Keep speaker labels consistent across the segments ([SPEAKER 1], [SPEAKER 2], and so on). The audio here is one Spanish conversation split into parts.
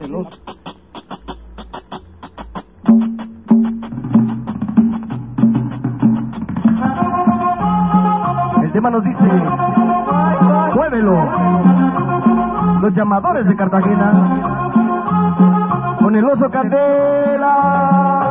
[SPEAKER 1] El oso. El tema nos dice, muévelo. Los llamadores de Cartagena, con el oso Candela.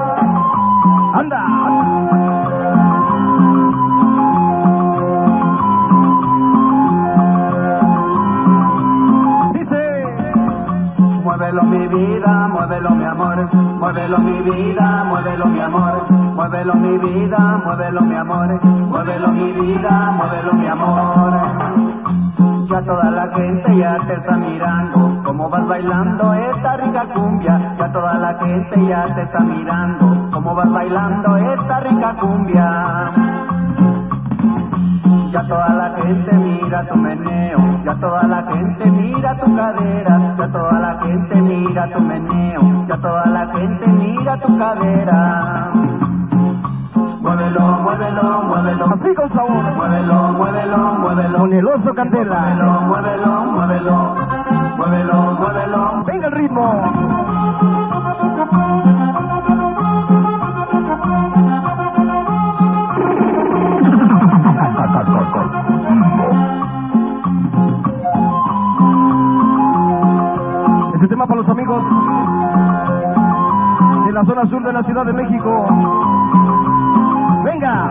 [SPEAKER 2] Mi vida, muévelo mi amor, muévelo mi vida, muévelo mi amor, muévelo mi vida, muévelo mi amor, muévelo mi vida, muévelo mi amor. Ya toda la gente ya te está mirando, cómo vas bailando esta rica cumbia. Ya toda la gente ya te está mirando, cómo vas bailando esta rica cumbia. Ya toda la gente mira tu meneo, toda la gente mira tu cadera, ya toda la gente mira tu meneo, ya toda la gente mira tu cadera. Muévelo, muévelo, muévelo,
[SPEAKER 1] así con sabor,
[SPEAKER 2] muévelo, muévelo, muévelo,
[SPEAKER 1] con el oso Candela.
[SPEAKER 2] muévelo, muévelo, muévelo, muévelo, muévelo.
[SPEAKER 1] Venga el ritmo. Este tema para los amigos de la zona sur de la Ciudad de México. Venga.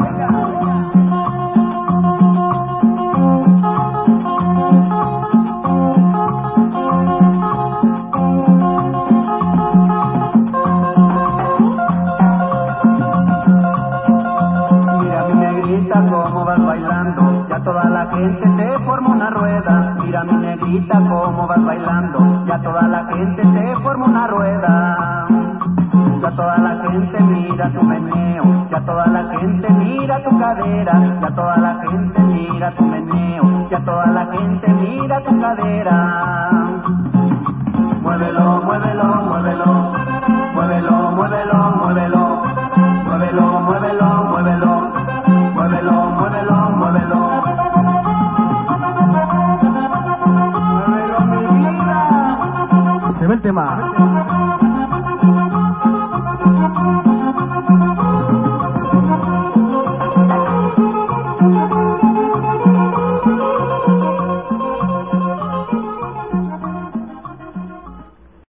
[SPEAKER 2] Mira mi negrita cómo vas bailando, ya toda la gente te forma una rueda. Mira mi negrita cómo vas bailando, ya toda la gente te forma una rueda. Ya toda la gente mira tu meneo, ya toda la gente mira tu cadera, ya toda la gente mira tu meneo, ya toda la gente mira tu cadera. Muévelo, muévelo, muévelo,
[SPEAKER 1] mid dhima ah